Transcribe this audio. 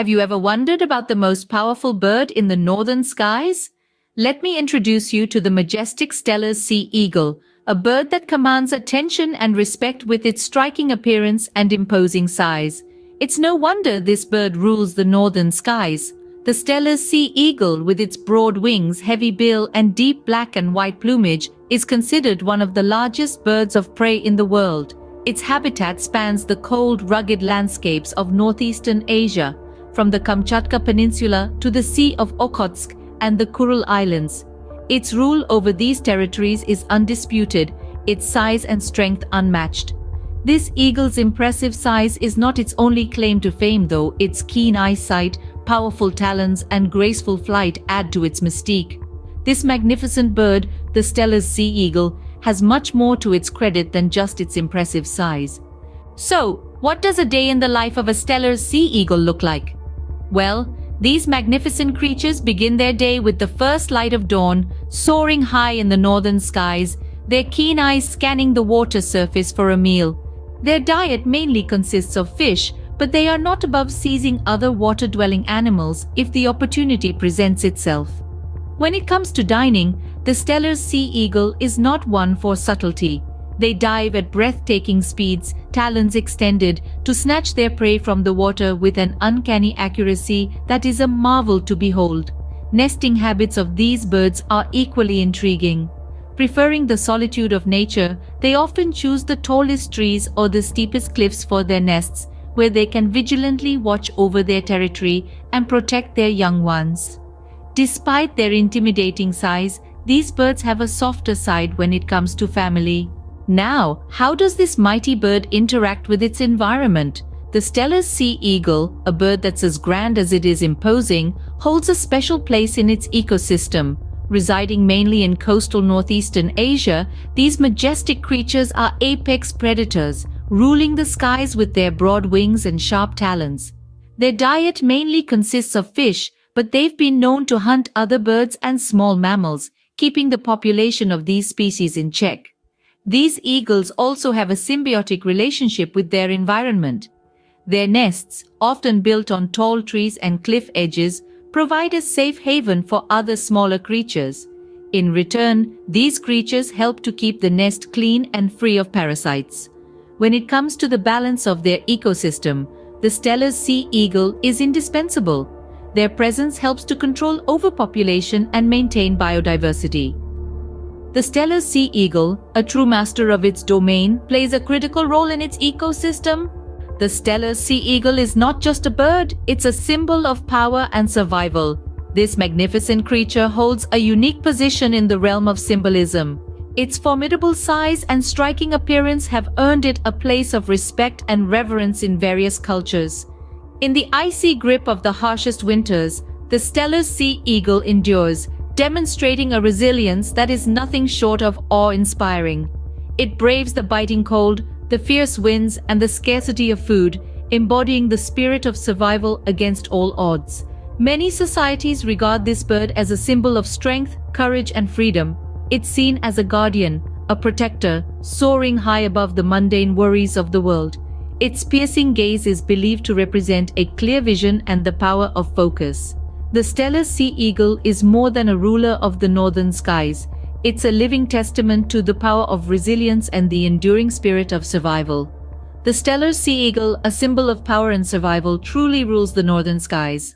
Have you ever wondered about the most powerful bird in the northern skies? Let me introduce you to the majestic Steller sea eagle, a bird that commands attention and respect with its striking appearance and imposing size. It's no wonder this bird rules the northern skies. The Steller sea eagle, with its broad wings, heavy bill, and deep black and white plumage, is considered one of the largest birds of prey in the world. Its habitat spans the cold, rugged landscapes of northeastern Asia, from the Kamchatka Peninsula to the Sea of Okhotsk and the Kuril Islands. Its rule over these territories is undisputed, its size and strength unmatched. This eagle's impressive size is not its only claim to fame though, its keen eyesight, powerful talons and graceful flight add to its mystique. This magnificent bird, the Steller's sea eagle, has much more to its credit than just its impressive size. So, what does a day in the life of a Steller's sea eagle look like? Well, these magnificent creatures begin their day with the first light of dawn, soaring high in the northern skies, their keen eyes scanning the water surface for a meal. Their diet mainly consists of fish, but they are not above seizing other water-dwelling animals if the opportunity presents itself. When it comes to dining, the Steller's sea eagle is not one for subtlety. They dive at breathtaking speeds, talons extended, to snatch their prey from the water with an uncanny accuracy that is a marvel to behold. Nesting habits of these birds are equally intriguing. Preferring the solitude of nature, they often choose the tallest trees or the steepest cliffs for their nests, where they can vigilantly watch over their territory and protect their young ones. Despite their intimidating size, these birds have a softer side when it comes to family. Now, how does this mighty bird interact with its environment? The Steller's sea eagle, a bird that's as grand as it is imposing, holds a special place in its ecosystem. Residing mainly in coastal northeastern Asia, these majestic creatures are apex predators, ruling the skies with their broad wings and sharp talons. Their diet mainly consists of fish, but they've been known to hunt other birds and small mammals, keeping the population of these species in check. These eagles also have a symbiotic relationship with their environment. Their nests, often built on tall trees and cliff edges, provide a safe haven for other smaller creatures. In return, these creatures help to keep the nest clean and free of parasites. When it comes to the balance of their ecosystem, the Steller's sea eagle is indispensable. Their presence helps to control overpopulation and maintain biodiversity. The Steller sea eagle, a true master of its domain, plays a critical role in its ecosystem. The Steller sea eagle is not just a bird, it's a symbol of power and survival. This magnificent creature holds a unique position in the realm of symbolism. Its formidable size and striking appearance have earned it a place of respect and reverence in various cultures. In the icy grip of the harshest winters, the Steller sea eagle endures, demonstrating a resilience that is nothing short of awe-inspiring. It braves the biting cold, the fierce winds, and the scarcity of food, embodying the spirit of survival against all odds. Many societies regard this bird as a symbol of strength, courage, and freedom. It's seen as a guardian, a protector, soaring high above the mundane worries of the world. Its piercing gaze is believed to represent a clear vision and the power of focus. The Steller sea eagle is more than a ruler of the northern skies. It's a living testament to the power of resilience and the enduring spirit of survival. The Steller sea eagle, a symbol of power and survival, truly rules the northern skies.